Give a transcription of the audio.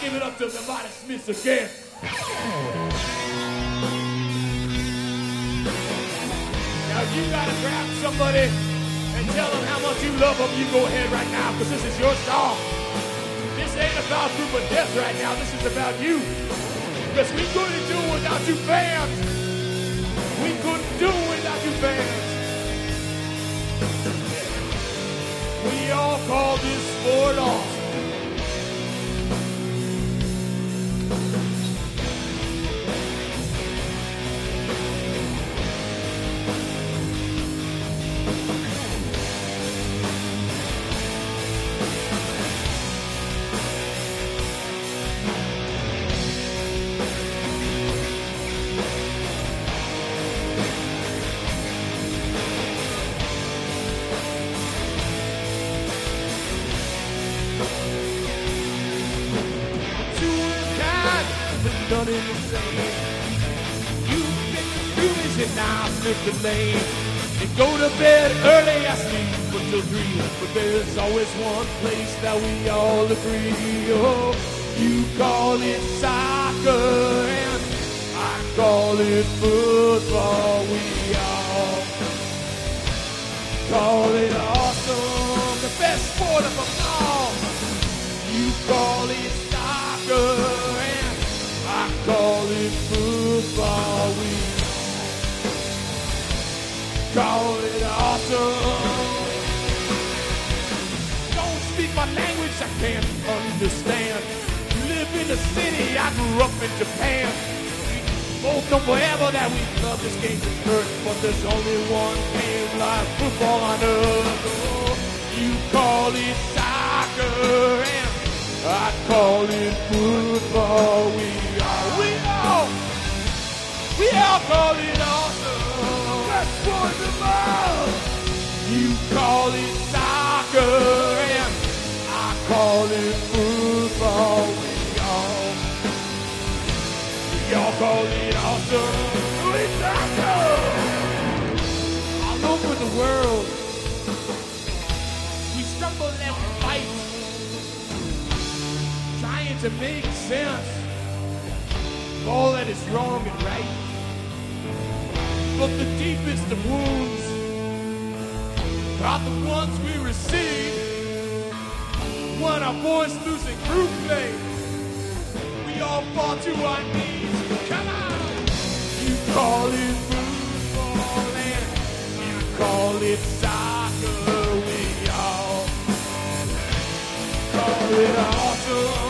give it up to Nevada Smiths again. Now you gotta grab somebody and tell them how much you love them. You go ahead right now, because this is your song. This ain't about group of death right now. This is about you. Because we couldn't do it without you fans. We couldn't do it without you fans. We all call this sport awesome. Done it the same. You pick the movies and I pick lane. And go to bed early, I sleep until three. But there's always one place that we all agree. Oh, you call it soccer and I call it football. We all call it awesome, the best sport of them all. You call it it football. We call it awesome. Don't speak my language, I can't understand. Live in the city, I grew up in Japan. Both know forever that we love this game to hurt, but there's only one game like football on earth. You call it soccer and I call it You call it soccer and I call it football. We all, we all call it awesome. It's awesome. All over the world, we stumble and fight trying to make sense of all that is wrong and right. But the deepest of wounds are the ones we receive when our voice losing group play. We all fall to our knees. Come on! You call it football and you call it soccer. We all call it awesome.